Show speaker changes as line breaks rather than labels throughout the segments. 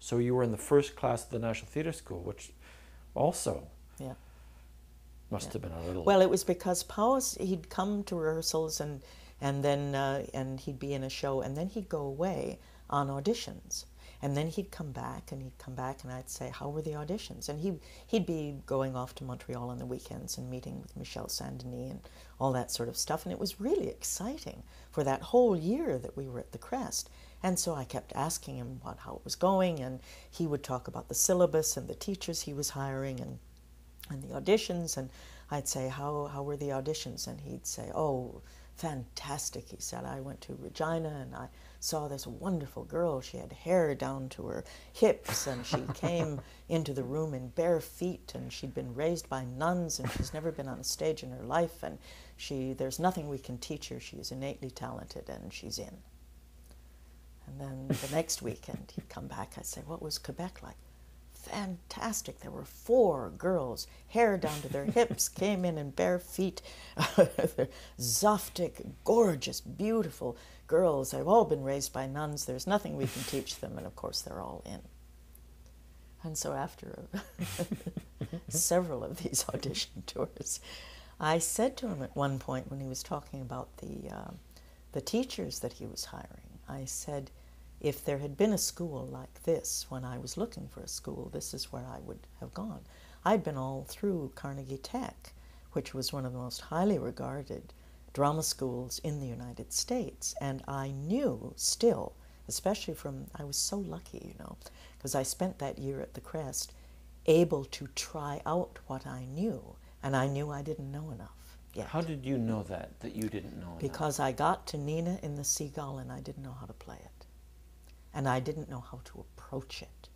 So you were in the first class of the National Theatre School, which also
Yeah.
must
Yeah.
have been a little.
Well, it was because Powys he'd come to rehearsals and and then uh, and he'd be in a show and then he'd go away on auditions and then he'd come back and he'd come back and I'd say how were the auditions and he he'd be going off to Montreal on the weekends and meeting with Michel Saint Denis and all that sort of stuff and it was really exciting for that whole year that we were at the Crest and so I kept asking him what how it was going and he would talk about the syllabus and the teachers he was hiring and and the auditions and I'd say how how were the auditions? And he'd say oh fantastic he said. I went to Regina and I saw this wonderful girl. She had hair down to her hips and she came into the room in bare feet and she'd been raised by nuns and she's never been on a stage in her life and she there's nothing we can teach her. She is innately talented and she's in and then the next weekend he'd come back I'd say what was Quebec like fantastic. There were four girls, hair down to their hips, came in in bare feet. Zoftic, gorgeous, beautiful girls. They've all been raised by nuns. There's nothing we can teach them, and of course, they're all in. And so, after several of these audition tours, I said to him at one point when he was talking about the uh, the teachers that he was hiring, I said, if there had been a school like this when I was looking for a school, this is where I would have gone. I'd been all through Carnegie Tech, which was one of the most highly regarded drama schools in the United States, and I knew still, especially from, I was so lucky, you know, because I spent that year at the Crest able to try out what I knew, and I knew I didn't know enough. Yet.
How did you know that, that you didn't know enough?
Because I got to Nina in the Seagull and I didn't know how to play it. And I didn't know how to approach it.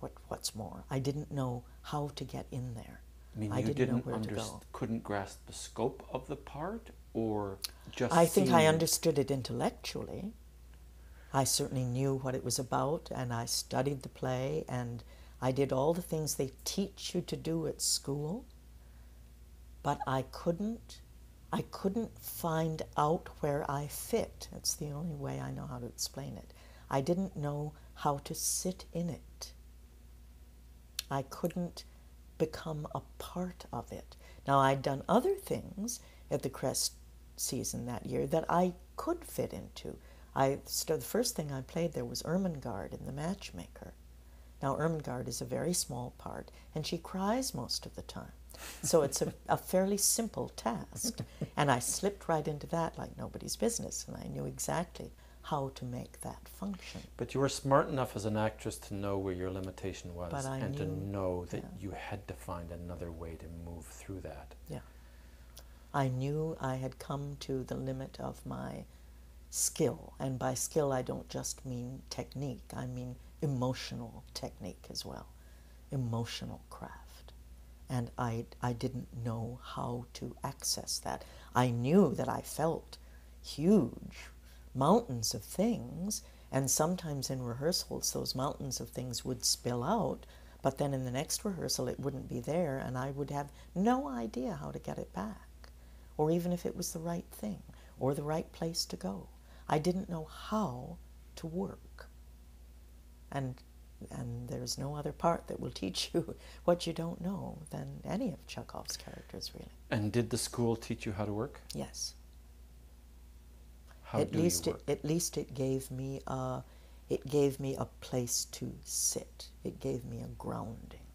What, what's more, I didn't know how to get in there.
I mean,
I
you
didn't
didn't,
know where to go.
couldn't grasp the scope of the part, or just
I think I understood it intellectually. I certainly knew what it was about, and I studied the play, and I did all the things they teach you to do at school. But I couldn't, I couldn't find out where I fit. It's the only way I know how to explain it. I didn't know how to sit in it. I couldn't become a part of it. Now, I'd done other things at the Crest season that year that I could fit into. I the first thing I played there was Ermengarde in The Matchmaker. Now, Ermengarde is a very small part, and she cries most of the time. So it's a, a fairly simple task. And I slipped right into that like nobody's business, and I knew exactly how to make that function.
But you were smart enough as an actress to know where your limitation was and to know that
yeah.
you had to find another way to move through that.
Yeah. I knew I had come to the limit of my skill. And by skill, I don't just mean technique, I mean emotional technique as well, emotional craft. And I, I didn't know how to access that. I knew that I felt huge mountains of things, and sometimes in rehearsals, those mountains of things would spill out. But then in the next rehearsal, it wouldn't be there, and I would have no idea how to get it back, or even if it was the right thing or the right place to go. I didn't know how to work. And, and there's no other part that will teach you what you don't know than any of Chekhov's characters, really.
And did the school teach you how to work?
Yes.
How
at least it, at least it gave me a, it gave me a place to sit. It gave me a grounding.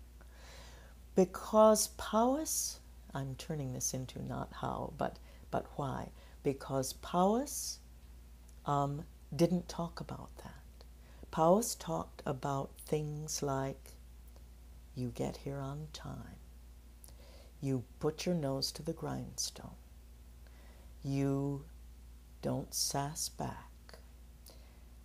Because Powys, I'm turning this into not how, but but why? Because Powys um, didn't talk about that. Powys talked about things like you get here on time, you put your nose to the grindstone, you don't sass back.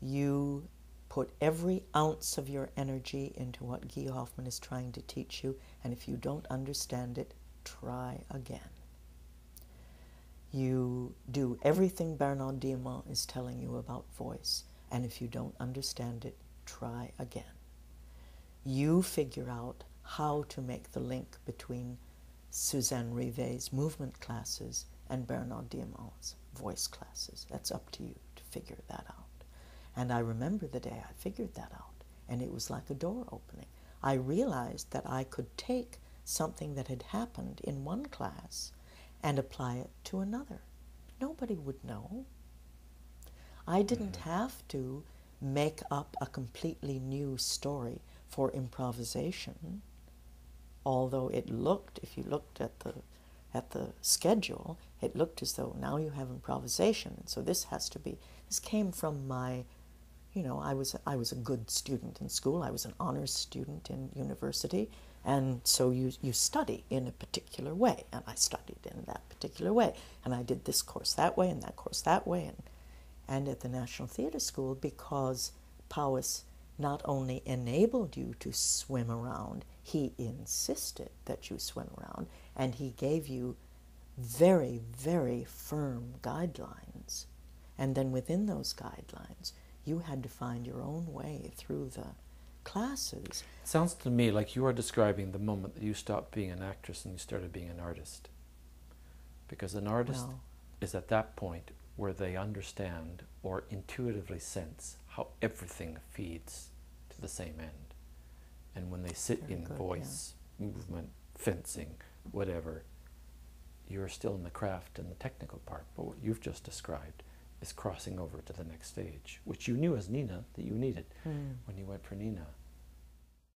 You put every ounce of your energy into what Guy Hoffman is trying to teach you, and if you don't understand it, try again. You do everything Bernard Diamant is telling you about voice, and if you don't understand it, try again. You figure out how to make the link between Suzanne Rivet's movement classes and Bernard Diamant's voice classes. That's up to you to figure that out. And I remember the day I figured that out. and it was like a door opening. I realized that I could take something that had happened in one class and apply it to another. Nobody would know. I didn't mm-hmm. have to make up a completely new story for improvisation, although it looked, if you looked at the at the schedule, it looked as though now you have improvisation. So this has to be. This came from my, you know, I was I was a good student in school. I was an honors student in university, and so you you study in a particular way, and I studied in that particular way, and I did this course that way and that course that way, and and at the National Theatre School because Powys not only enabled you to swim around, he insisted that you swim around, and he gave you very, very firm guidelines. And then within those guidelines, you had to find your own way through the classes.
Sounds to me like you are describing the moment that you stopped being an actress and you started being an artist. Because an artist well, is at that point where they understand or intuitively sense how everything feeds to the same end. And when they sit Very in good, voice, yeah. movement, fencing, whatever, you're still in the craft and the technical part. But what you've just described is crossing over to the next stage, which you knew as Nina that you needed mm. when you went for Nina.